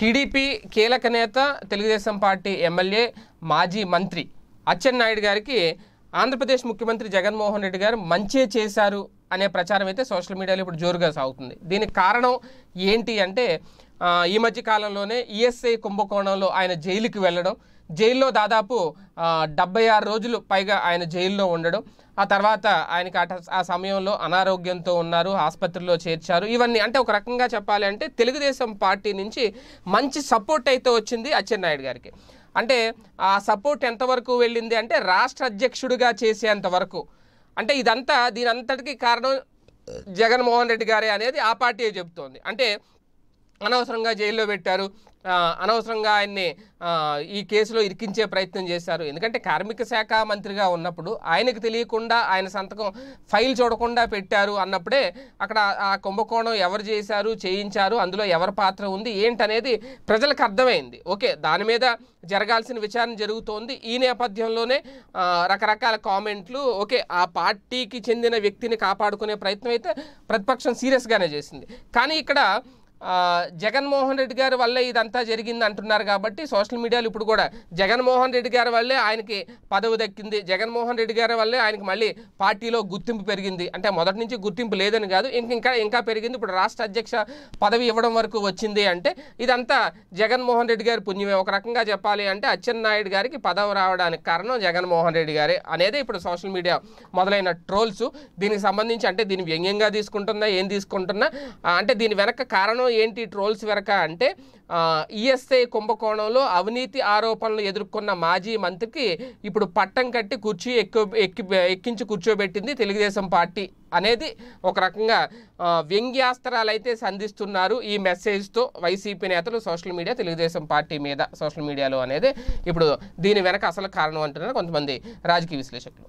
TDP కీలక నేత Telugu Desam party MLA మాజీ మంత్రి అచ్చెన్నాయుడు గారికి ఆంధ్రప్రదేశ్ ముఖ్యమంత్రి జగన్మోహన్ రెడ్డి గారు మంచే చేశారు అనే ప్రచారం అయితే సోషల్ మీడియాలో ఇప్పుడు జోరుగా సాగుతుంది. దీనికి కారణం ఏంటి అంటే ఈ మధ్య కాలంలోనే ఈఎస్ఐ కుంభకోణంలో ఆయన జైలుకి వెళ్ళడం జైల్లో దాదాపు డెబ్బై ఆరు రోజులు పైగా ఆయన జైల్లో ఉండడం ఆ తర్వాత ఆయనకి అట- ఆ సమయంలో అనారోగ్యంతో ఉన్నారు ఆసుపత్రిలో చేర్చారు. ఇవన్నీ అంటే ఒక రకంగా చెప్పాలి అంటే తెలుగుదేశం పార్టీ నుంచి మంచి సపోర్ట్ అయితే వచ్చింది అచ్చెన్నాయుడు గారికి. అంటే ఆ సపోర్ట్ ఎంతవరకు వెళ్ళింది అంటే రాష్ట్ర అధ్యక్షుడిగా చేసేంత వరకు. అంటే ఇదంతా దీనంతటికీ కారణం జగన్మోహన్ రెడ్డి గారే అనేది ఆ పార్టీ చెబుతోంది. అంటే అనవసరంగా జైల్లో పెట్టారు. అనవసరంగా ఆయన్ని ఈ కేసులో ఇరికించే ప్రయత్నం చేశారు. ఎందుకంటే కార్మిక శాఖ మంత్రిగా ఉన్నప్పుడు ఆయనకు తెలియకుండా ఆయన సంతకం ఫైల్ చూడకుండా పెట్టారు అన్నప్పుడే అక్కడ ఆ కుంభకోణం ఎవరు చేశారు చేయించారు అందులో ఎవరి పాత్ర ఉంది ఏంటనేది ప్రజలకు అర్థమైంది. ఓకే దాని మీద జరగాల్సిన విచారణ జరుగుతోంది. ఈ నేపథ్యంలోనే రకరకాల కామెంట్లు ఓకే ఆ పార్టీకి చెందిన వ్యక్తిని కాపాడుకునే ప్రయత్నం అయితే ప్రతిపక్షం సీరియస్గానే చేసింది. కానీ ఇక్కడ జగన్మోహన్ రెడ్డి గారి వల్లే ఇదంతా జరిగింది అంటున్నారు కాబట్టి సోషల్ మీడియాలో ఇప్పుడు కూడా జగన్మోహన్ రెడ్డి గారి వల్లే ఆయనకి పదవి దక్కింది జగన్మోహన్ రెడ్డి గారి వల్లే ఆయనకి మళ్ళీ పార్టీలో గుర్తింపు పెరిగింది. అంటే మొదటి నుంచి గుర్తింపు లేదని కాదు ఇంక ఇంకా ఇంకా పెరిగింది. ఇప్పుడు రాష్ట్ర అధ్యక్ష పదవి ఇవ్వడం వరకు వచ్చింది అంటే ఇదంతా జగన్మోహన్ రెడ్డి గారి పుణ్యమే. ఒక రకంగా చెప్పాలి అంటే అచ్చెన్నాయుడు గారికి పదవి రావడానికి కారణం జగన్మోహన్ రెడ్డి గారే అనేది ఇప్పుడు సోషల్ మీడియా మొదలైన ట్రోల్స్. దీనికి సంబంధించి అంటే దీన్ని వ్యంగ్యంగా తీసుకుంటున్నా ఏం తీసుకుంటున్నా అంటే దీని వెనక కారణం ఏంటి ట్రోల్స్ వెనక అంటే ఈఎస్ఐ కుంభకోణంలో అవినీతి ఆరోపణలు ఎదుర్కొన్న మాజీ మంత్రికి ఇప్పుడు పట్టం కట్టి కుర్చీ ఎక్కు ఎక్కి ఎక్కించి కూర్చోబెట్టింది తెలుగుదేశం పార్టీ అనేది ఒక రకంగా వ్యంగ్యాస్త్రాలు అయితే సంధిస్తున్నారు ఈ మెసేజ్తో వైసీపీ నేతలు సోషల్ మీడియా తెలుగుదేశం పార్టీ మీద సోషల్ మీడియాలో అనేది ఇప్పుడు దీని వెనక అసలు కారణం అంటున్నారు కొంతమంది రాజకీయ విశ్లేషకులు.